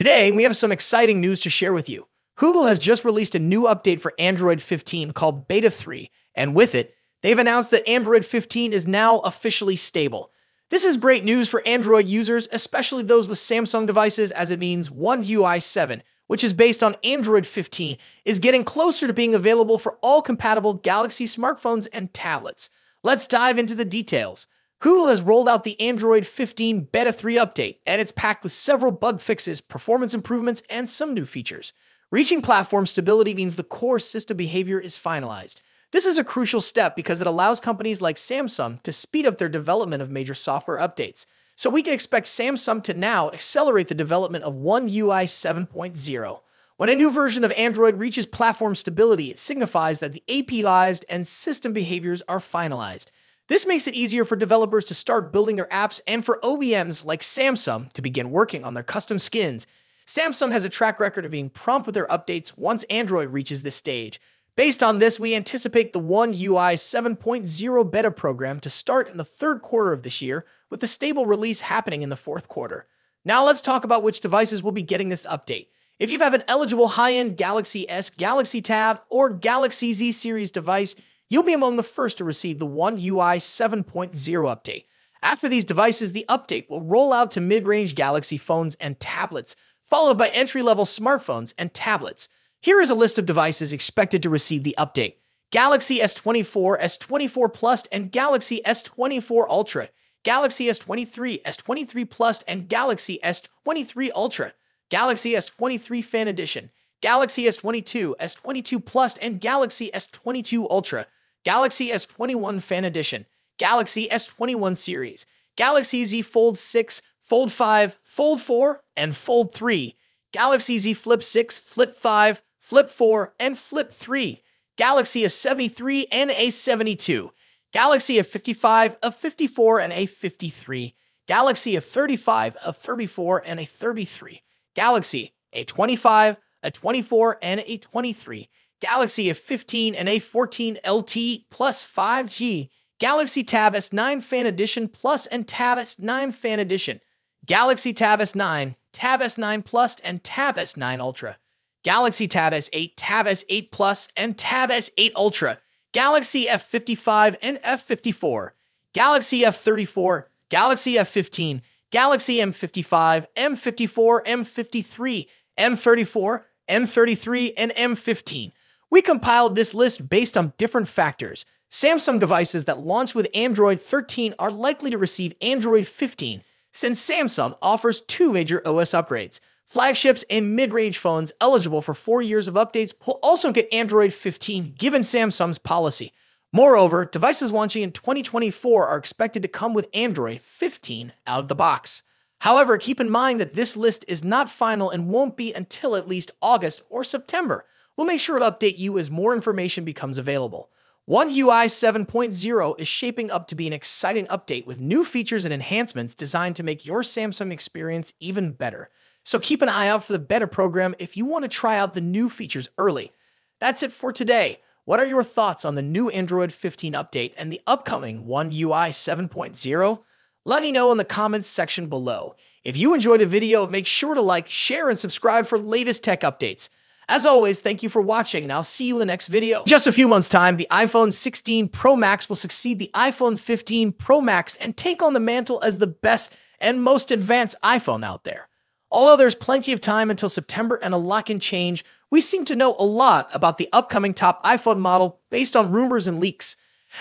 Today, we have some exciting news to share with you. Google has just released a new update for Android 15 called Beta 3, and with it, they've announced that Android 15 is now officially stable. This is great news for Android users, especially those with Samsung devices, as it means One UI 7, which is based on Android 15, is getting closer to being available for all compatible Galaxy smartphones and tablets. Let's dive into the details. Google has rolled out the Android 15 Beta 3 update, and it's packed with several bug fixes, performance improvements, and some new features. Reaching platform stability means the core system behavior is finalized. This is a crucial step because it allows companies like Samsung to speed up their development of major software updates. So we can expect Samsung to now accelerate the development of One UI 7.0. When a new version of Android reaches platform stability, it signifies that the APIs and system behaviors are finalized. This makes it easier for developers to start building their apps and for OEMs like Samsung to begin working on their custom skins. Samsung has a track record of being prompt with their updates once Android reaches this stage. Based on this, we anticipate the One UI 7.0 beta program to start in the third quarter of this year, with the stable release happening in the fourth quarter. Now let's talk about which devices will be getting this update. If you have an eligible high-end Galaxy S, Galaxy Tab, or Galaxy Z series device, you'll be among the first to receive the One UI 7.0 update. After these devices, the update will roll out to mid-range Galaxy phones and tablets, followed by entry-level smartphones and tablets. Here is a list of devices expected to receive the update. Galaxy S24, S24 Plus, and Galaxy S24 Ultra, Galaxy S23, S23 Plus, and Galaxy S23 Ultra, Galaxy S23 Fan Edition, Galaxy S22, S22 Plus, and Galaxy S22 Ultra, Galaxy S21 Fan Edition, Galaxy S21 Series, Galaxy Z Fold 6, Fold 5, Fold 4, and Fold 3, Galaxy Z Flip 6, Flip 5, Flip 4, and Flip 3, Galaxy S73 and A72, Galaxy A55, a 54, and a 53, Galaxy A35, a 34, and a 33, Galaxy A25, a 24, and a 23, Galaxy A15 and A14 LT plus 5G, Galaxy Tab S9 Fan Edition Plus and Tab S9 Fan Edition, Galaxy Tab S9, Tab S9 Plus, and Tab S9 Ultra. Galaxy Tab S8, Tab S8 Plus, and Tab S8 Ultra, Galaxy F55 and F54, Galaxy F34, Galaxy F15, Galaxy M55, M54, M53, M34, M33, and M15. We compiled this list based on different factors. Samsung devices that launch with Android 13 are likely to receive Android 15, since Samsung offers two major OS upgrades. Flagships and mid-range phones eligible for four years of updates will also get Android 15 given Samsung's policy. Moreover, devices launching in 2024 are expected to come with Android 15 out of the box. However, keep in mind that this list is not final and won't be until at least August or September. We'll make sure to update you as more information becomes available. One UI 7.0 is shaping up to be an exciting update with new features and enhancements designed to make your Samsung experience even better. So keep an eye out for the beta program if you want to try out the new features early. That's it for today. What are your thoughts on the new Android 15 update and the upcoming One UI 7.0? Let me know in the comments section below. If you enjoyed the video, make sure to like, share, and subscribe for latest tech updates. As always, thank you for watching, and I'll see you in the next video. In Just a few months' time, the iPhone 16 Pro Max will succeed the iPhone 15 Pro Max and take on the mantle as the best and most advanced iPhone out there. Although there's plenty of time until September and a lot can change, we seem to know a lot about the upcoming top iPhone model based on rumors and leaks.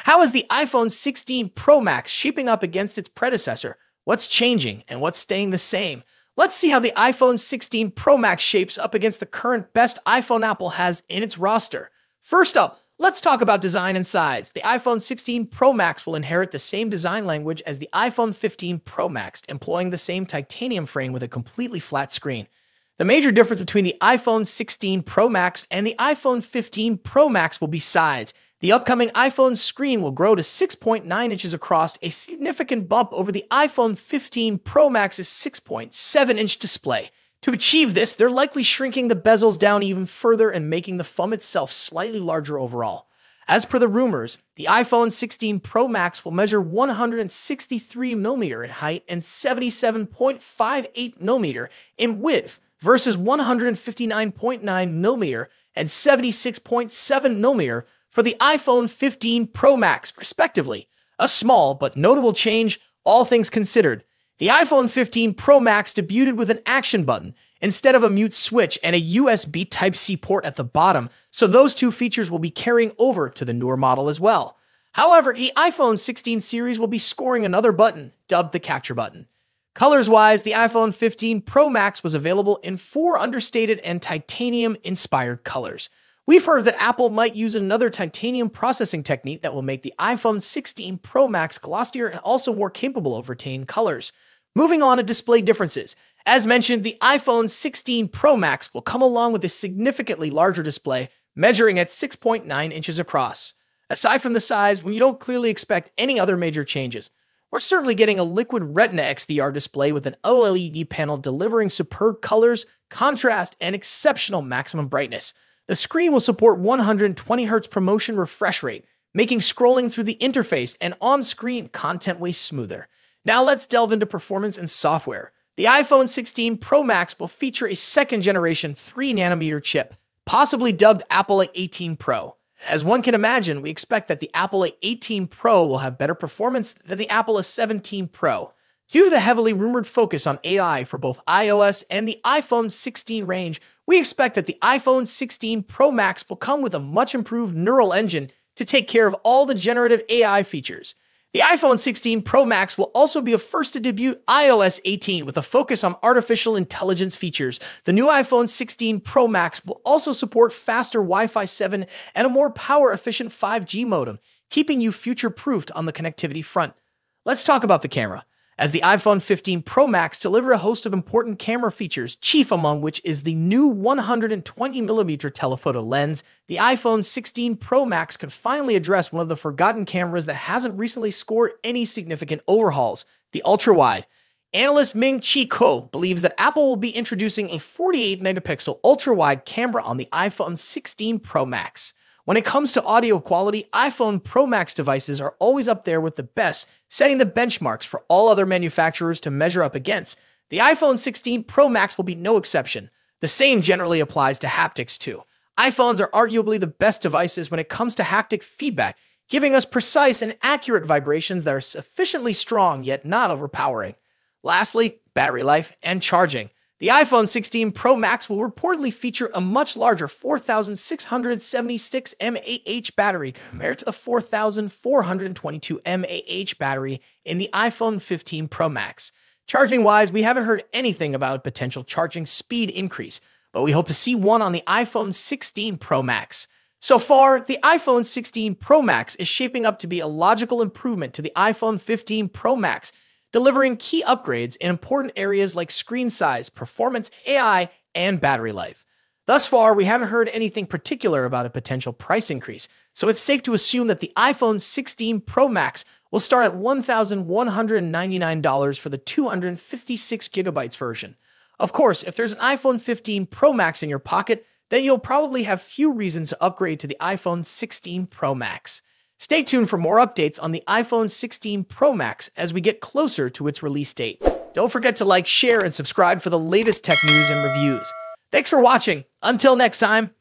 How is the iPhone 16 Pro Max shaping up against its predecessor? What's changing and what's staying the same? Let's see how the iPhone 16 Pro Max shapes up against the current best iPhone Apple has in its roster. First up, Let's talk about design and size. The iPhone 16 Pro Max will inherit the same design language as the iPhone 15 Pro Max, employing the same titanium frame with a completely flat screen. The major difference between the iPhone 16 Pro Max and the iPhone 15 Pro Max will be size. The upcoming iPhone screen will grow to 6.9 inches across, a significant bump over the iPhone 15 Pro Max's 6.7 inch display. To achieve this, they're likely shrinking the bezels down even further and making the phone itself slightly larger overall. As per the rumors, the iPhone 16 Pro Max will measure 163mm in height and 77.58mm in width, versus 159.9mm and 76.7mm for the iPhone 15 Pro Max, respectively. A small but notable change, all things considered. The iPhone 15 Pro Max debuted with an action button instead of a mute switch and a USB Type-C port at the bottom, so those two features will be carrying over to the newer model as well. However, the iPhone 16 series will be scoring another button, dubbed the capture button. Colors-wise, the iPhone 15 Pro Max was available in four understated and titanium-inspired colors. We've heard that Apple might use another titanium processing technique that will make the iPhone 16 Pro Max glossier and also more capable of retaining colors. Moving on to display differences. As mentioned, the iPhone 16 Pro Max will come along with a significantly larger display, measuring at 6.9 inches across. Aside from the size, we don't clearly expect any other major changes. We're certainly getting a liquid Retina XDR display with an OLED panel delivering superb colors, contrast, and exceptional maximum brightness. The screen will support 120Hz ProMotion refresh rate, making scrolling through the interface and on-screen content way smoother. Now let's delve into performance and software. The iPhone 16 Pro Max will feature a second generation 3nm chip, possibly dubbed Apple A18 Pro. As one can imagine, we expect that the Apple A18 Pro will have better performance than the Apple A17 Pro. Due to the heavily rumored focus on AI for both iOS and the iPhone 16 range, we expect that the iPhone 16 Pro Max will come with a much improved neural engine to take care of all the generative AI features. The iPhone 16 Pro Max will also be a first to debut iOS 18 with a focus on artificial intelligence features. The new iPhone 16 Pro Max will also support faster Wi Fi 7 and a more power efficient 5G modem, keeping you future proofed on the connectivity front. Let's talk about the camera as the iPhone 15 Pro Max deliver a host of important camera features, chief among which is the new 120mm telephoto lens. The iPhone 16 Pro Max could finally address one of the forgotten cameras that hasn't recently scored any significant overhauls, the ultra-wide. Analyst Ming Chi Kuo believes that Apple will be introducing a 48 megapixel ultra-wide camera on the iPhone 16 Pro Max. When it comes to audio quality, iPhone Pro Max devices are always up there with the best, setting the benchmarks for all other manufacturers to measure up against. The iPhone 16 Pro Max will be no exception. The same generally applies to haptics too. iPhones are arguably the best devices when it comes to haptic feedback, giving us precise and accurate vibrations that are sufficiently strong yet not overpowering. Lastly, battery life and charging. The iPhone 16 Pro Max will reportedly feature a much larger 4,676 mAh battery compared to the 4,422 mAh battery in the iPhone 15 Pro Max. Charging wise, we haven't heard anything about potential charging speed increase, but we hope to see one on the iPhone 16 Pro Max. So far, the iPhone 16 Pro Max is shaping up to be a logical improvement to the iPhone 15 Pro Max delivering key upgrades in important areas like screen size, performance, AI, and battery life. Thus far, we haven't heard anything particular about a potential price increase, so it's safe to assume that the iPhone 16 Pro Max will start at $1,199 for the 256 gigabytes version. Of course, if there's an iPhone 15 Pro Max in your pocket, then you'll probably have few reasons to upgrade to the iPhone 16 Pro Max. Stay tuned for more updates on the iPhone 16 Pro Max as we get closer to its release date. Don't forget to like, share, and subscribe for the latest tech news and reviews. Thanks for watching. Until next time.